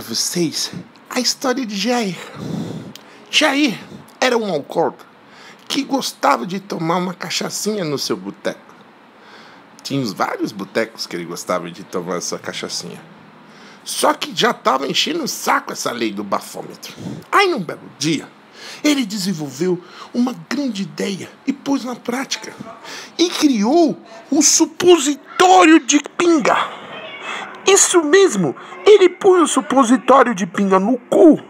para vocês a história de Jair. Jair era um alcoólatra que gostava de tomar uma cachaçinha no seu boteco. Tinha vários botecos que ele gostava de tomar essa cachaçinha. Só que já estava enchendo o saco essa lei do bafômetro. Aí, num belo dia, ele desenvolveu uma grande ideia e pôs na prática. E criou o supositório de pinga. Isso mesmo, ele punha o supositório de pinga no cu.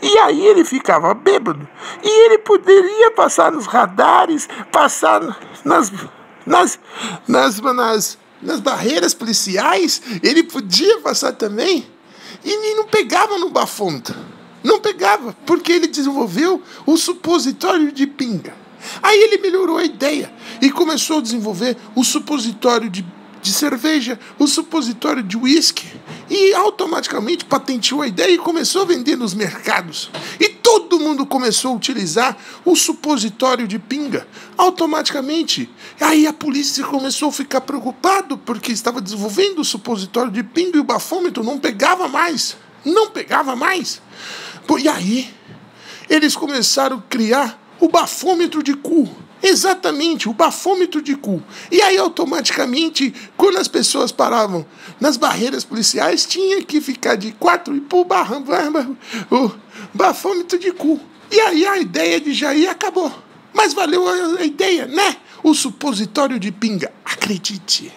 E aí ele ficava bêbado. E ele poderia passar nos radares, passar nas, nas, nas, nas, nas barreiras policiais. Ele podia passar também. E não pegava no bafômetro. Não pegava, porque ele desenvolveu o supositório de pinga. Aí ele melhorou a ideia e começou a desenvolver o supositório de de cerveja, o supositório de uísque e automaticamente patenteou a ideia e começou a vender nos mercados. E todo mundo começou a utilizar o supositório de pinga automaticamente. Aí a polícia começou a ficar preocupado porque estava desenvolvendo o supositório de pinga e o bafômetro não pegava mais. Não pegava mais. E aí eles começaram a criar o bafômetro de cu. Exatamente, o bafômetro de cu. E aí, automaticamente, quando as pessoas paravam nas barreiras policiais, tinha que ficar de quatro e pôr o bafômetro de cu. E aí a ideia de Jair acabou. Mas valeu a ideia, né? O supositório de pinga. Acredite.